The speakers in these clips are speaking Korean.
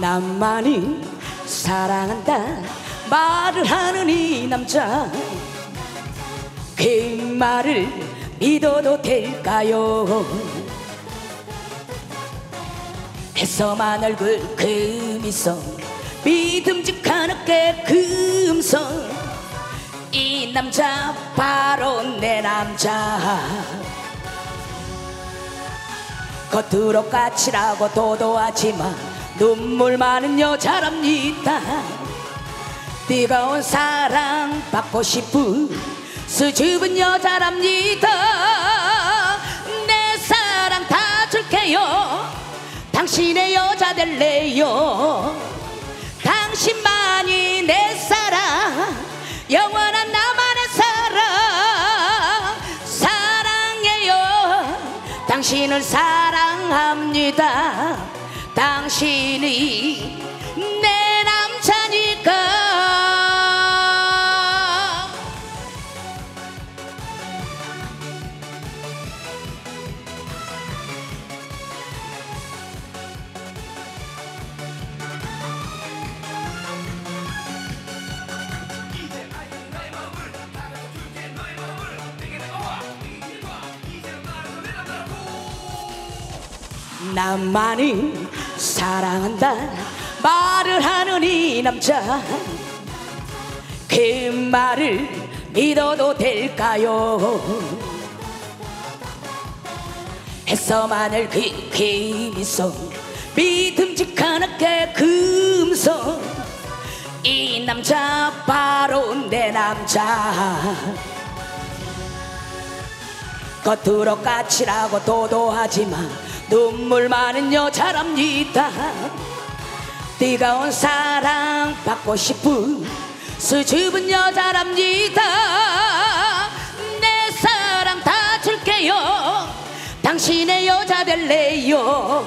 나만이 사랑한다 말을 하는 이 남자. 그 말을 믿어도 될까요? 해서만 얼굴 그 미소 믿음직한 어깨 그 음성 이 남자 바로 내 남자. 겉으로 까칠하고 도도하지만 눈물 많은 여자랍니다. 뜨거운 사랑 받고 싶은 수줍은 여자랍니다. 내 사랑 다 줄게요. 당신의 여자 될래요? 당신만이 내 사랑 영원한 나만의 사랑. 사랑해요. 당신을 사랑합니다 당신이 내 남자니까. 나만을 사랑한다. 말을 하는 이 남자. 그 말을 믿어도 될까요? 해서만을 그, 그 미소 그 음성 이 남자 바로 내 남자 겉으로 까칠하고 도도하지만 눈물 많은 여자랍니다. 뜨거운 사랑 받고 싶은 수줍은 여자랍니다. 내 사랑 다 줄게요. 당신의 여자 될래요?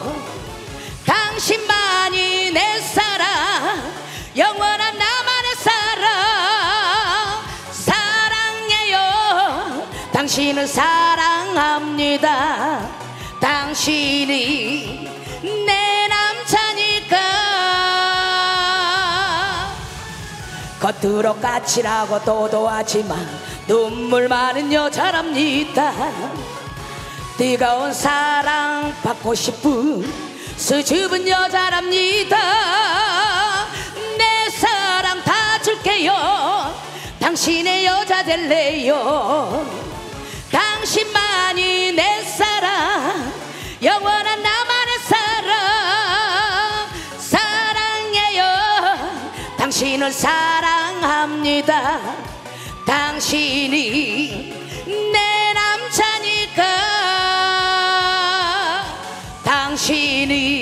당신만이 내 사랑 영원한 나만의 사랑 사랑해요. 당신을 사랑 합니다. 당신이 내 남자니까. 겉으로 까칠하고 도도하지만 눈물 많은 여자랍니다. 뜨거운 사랑 받고 싶은 수줍은 여자랍니다. 내 사랑 다 줄게요. 당신의 여자 될래요 당신을 사랑합니다. 당신이 내 남자니까. 당신이